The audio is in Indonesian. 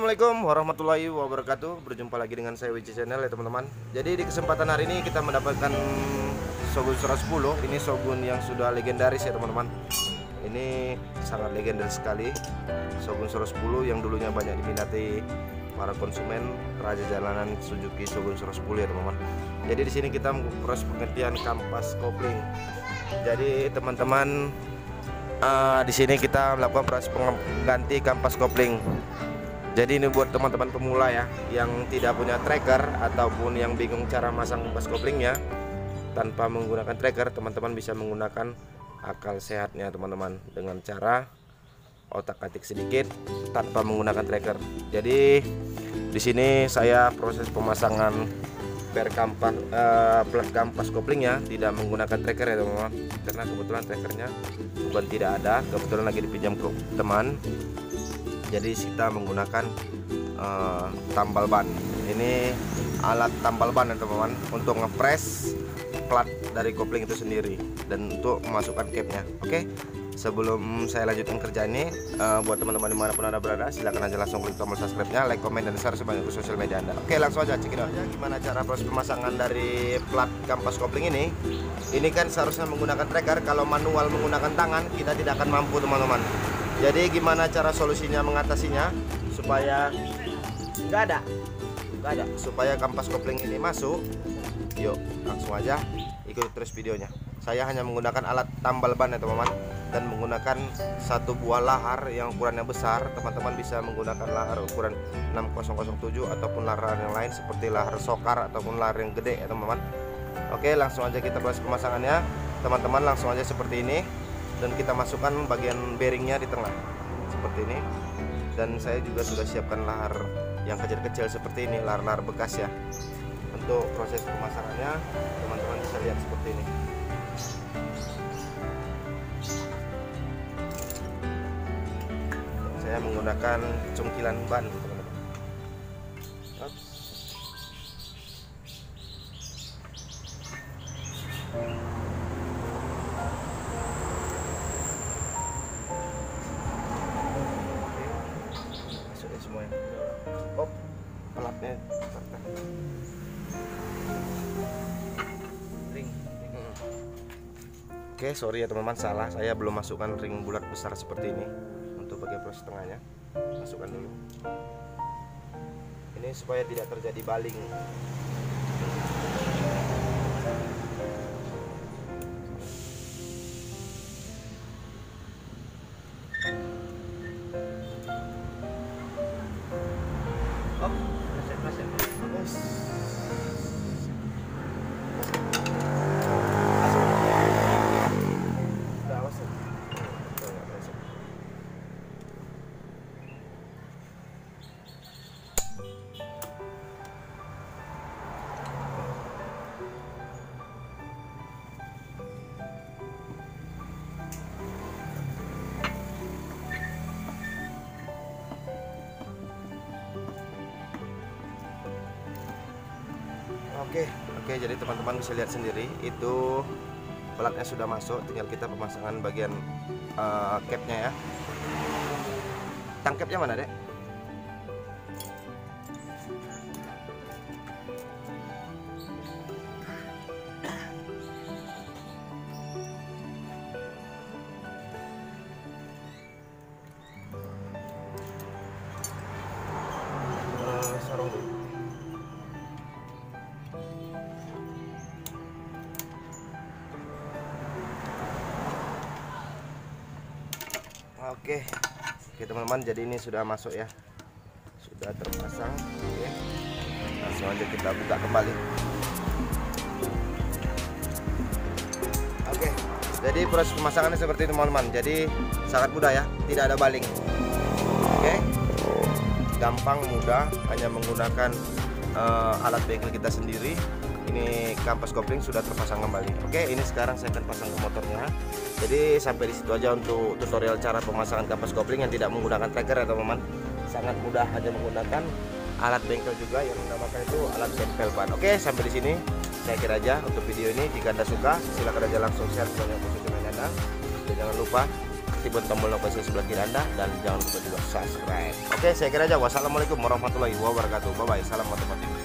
Assalamualaikum warahmatullahi wabarakatuh. Berjumpa lagi dengan saya Wici Channel ya teman-teman. Jadi di kesempatan hari ini kita mendapatkan Shogun 110 Ini Shogun yang sudah legendaris ya teman-teman. Ini sangat legendaris sekali. Shogun 110 yang dulunya banyak diminati para konsumen Raja Jalanan Suzuki Shogun 110 ya teman-teman. Jadi di sini kita proses pengertian kampas kopling. Jadi teman-teman uh, di sini kita melakukan proses pengganti kampas kopling jadi ini buat teman-teman pemula ya yang tidak punya tracker ataupun yang bingung cara masang kampas koplingnya tanpa menggunakan tracker teman-teman bisa menggunakan akal sehatnya teman-teman dengan cara otak-atik sedikit tanpa menggunakan tracker. Jadi di sini saya proses pemasangan per kampas uh, plat kampas koplingnya tidak menggunakan tracker ya teman-teman. Karena kebetulan trackernya bukan tidak ada kebetulan lagi dipinjam ke teman jadi kita menggunakan uh, tambal ban. Ini alat tambal ban ya teman-teman untuk ngepres plat dari kopling itu sendiri dan untuk memasukkan capnya oke okay? sebelum saya lanjutkan kerja ini uh, buat teman-teman di mana pun anda berada silahkan aja langsung klik tombol subscribe nya like comment dan share sebanyak ke sosial media anda. Oke langsung aja cek aja gimana cara proses pemasangan dari plat kampas kopling ini. Ini kan seharusnya menggunakan tracker kalau manual menggunakan tangan kita tidak akan mampu teman-teman jadi gimana cara solusinya mengatasinya? Supaya nggak ada. Nggak ada. Supaya kampas kopling ini masuk. Yuk langsung aja ikuti terus videonya. Saya hanya menggunakan alat tambal ban ya teman-teman. Dan menggunakan satu buah lahar yang ukurannya besar. Teman-teman bisa menggunakan lahar ukuran 6007 ataupun lahar yang lain seperti lahar sokar ataupun lahar yang gede ya teman-teman. Oke langsung aja kita bahas pemasangannya. Teman-teman langsung aja seperti ini dan kita masukkan bagian bearingnya di tengah seperti ini. Dan saya juga sudah siapkan lahar yang kecil-kecil seperti ini lahar-lahar bekas ya. Untuk proses pemasangannya teman-teman bisa lihat seperti ini. Saya menggunakan cungkilan ban semuanya oh pelatnya ring. Hmm. oke sorry ya teman-teman salah. Saya belum masukkan ring bulat besar seperti ini untuk bagian proses tengahnya masukkan dulu. Ini supaya tidak terjadi baling 好，那先那先，好。Oke, oke jadi teman-teman bisa lihat sendiri itu pelatnya sudah masuk, tinggal kita pemasangan bagian uh, capnya ya. Tangkapnya mana dek? Oke, oke teman-teman, jadi ini sudah masuk ya, sudah terpasang. Oke, langsung aja kita buka kembali. Oke, jadi proses pemasangannya seperti itu teman-teman. Jadi sangat mudah ya, tidak ada baling. Oke, gampang mudah, hanya menggunakan uh, alat bengkel kita sendiri. Ini kampas kopling sudah terpasang kembali. Oke, ini sekarang saya akan pasang ke motornya. Jadi sampai di situ aja untuk tutorial cara pemasangan kampas kopling yang tidak menggunakan tracker ya teman-teman. Sangat mudah hanya menggunakan alat bengkel juga yang dinamakan itu alat bengkel ban. Oke, sampai di sini saya kira aja untuk video ini. Jika anda suka, silahkan aja langsung share ke sosial anda. Dan jangan lupa aktifkan tombol notifikasi sebelah kiri anda dan jangan lupa juga subscribe oke saya kira aja wassalamualaikum warahmatullahi wabarakatuh bye bye salam otomotif